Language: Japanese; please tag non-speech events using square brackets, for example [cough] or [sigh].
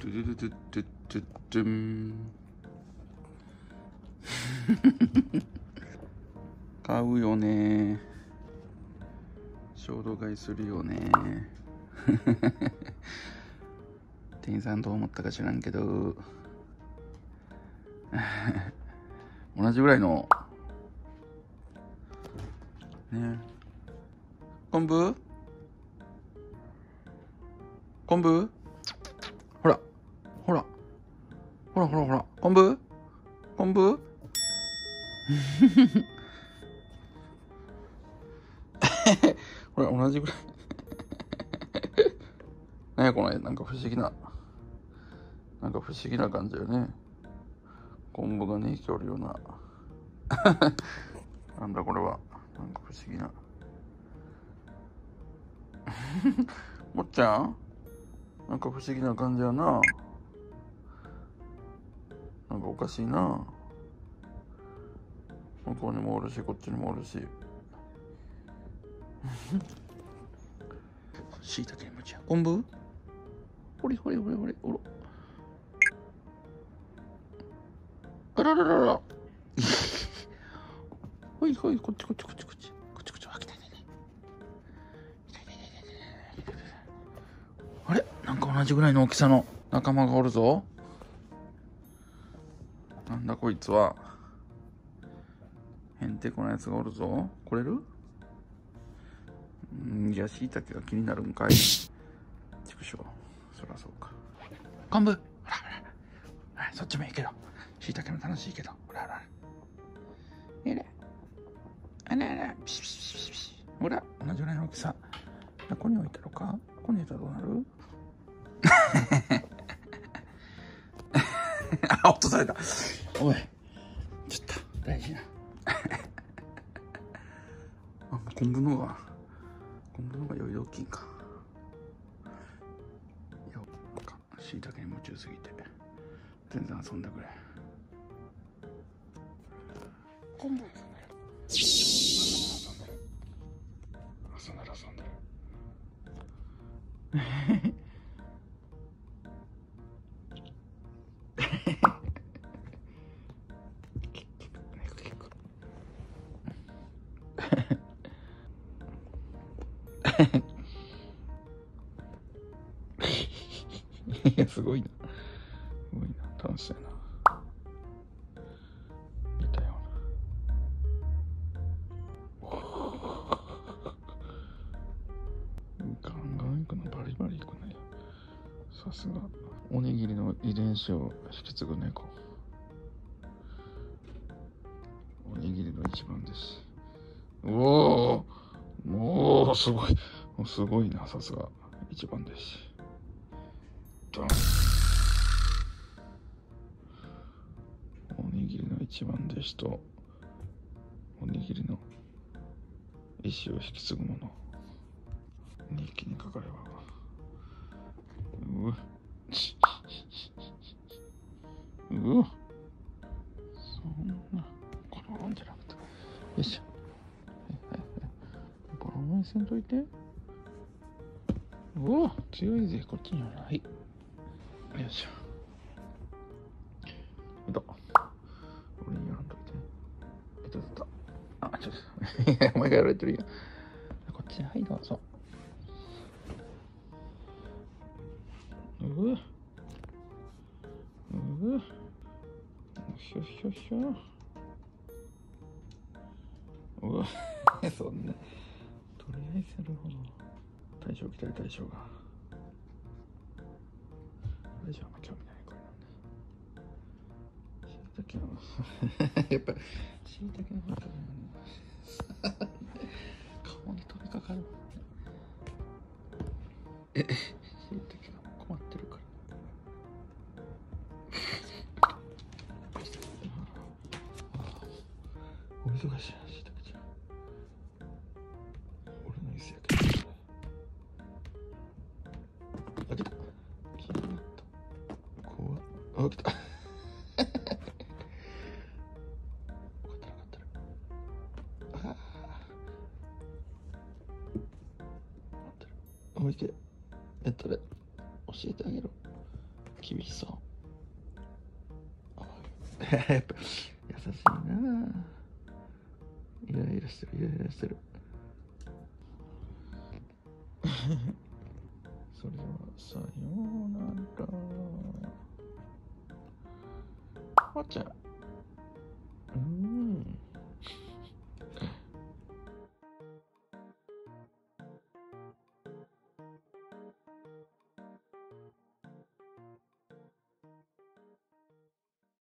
ドゥドゥドゥドゥドゥドゥン買うよね衝動買いするよね店員さんどう思ったか知らんけど同じぐらいのね昆布昆布ほらほらほら。昆布？昆布？[laughs] ほら同じぐらい。[laughs] 何やこの絵？なんか不思議な。なんか不思議な感じよね。昆布が2匹おるような。[laughs] なんだこれは。なんか不思議な。もっちゃん？なんか不思議な感じやな。なんかおかしいな。向こうにもおるしこっちにもおるし。しいたけにもちゃん。昆布ほれほれほれほれおろ。あらららら。[laughs] ほいほいこっちこっちこっちこっちこっちこっち。あ来た来た来た来た来た来た来たあれ？なんか同じぐらいの大きさの仲間がおるぞ。なんだこいつは。へんてこなやつがおるぞ。来れる？んじゃあしいたけが気になるんかい。[laughs] 畜生。そらそうか。昆布。ほらほらそっちもいいけどしいたけも楽しいけど。ほらほら。えらあらあら。ピシピシピシピシほら同じぐらいの大きさ。ここに置いたろか？ここに置いたらどうなる？[laughs] [laughs] あ落とされた。おい。ちょっと大事な。[laughs] あ昆布の方が昆布の方が余裕大きいんか。よっかしいたけに夢中すぎて。全然遊んでくれ昆布 [laughs] 遊んでる遊んでる遊んでる遊んでる [laughs] すごいな。すごいな。楽しそうやな。似たような。[laughs] ガンガンいくの、バリバリいくね。さすが。おにぎりの遺伝子を引き継ぐ猫。おにぎりの一番です。おおもうおおすごい。すごいな、さすが。一番弟子。ドンおにぎりの一番弟子とおにぎりの意志を引き継ぐ者日記に書かればせんといてうわ強いぜこっちにはないよいしょ。いた。俺にやらんといて。いたいた。あ、ちょっと。いや、お前がやられてるよ。こっちに、はい、どうぞ。うわ。うわ。ひょひょひょ。うわ。[laughs] そんな。とりあえずやるほど。大将来たよ、大将が。大丈夫あんま興味ないこれなんでしいたけの [laughs] やっぱしいたけのこと顔に飛びかかるえ [laughs] あ来た。分かってる分かってるああ待ってるもう一回やった。ら教えてあげろ厳しそうやっぱ優しいなイライラしてるイライラしてるそれではさようならわっちゃん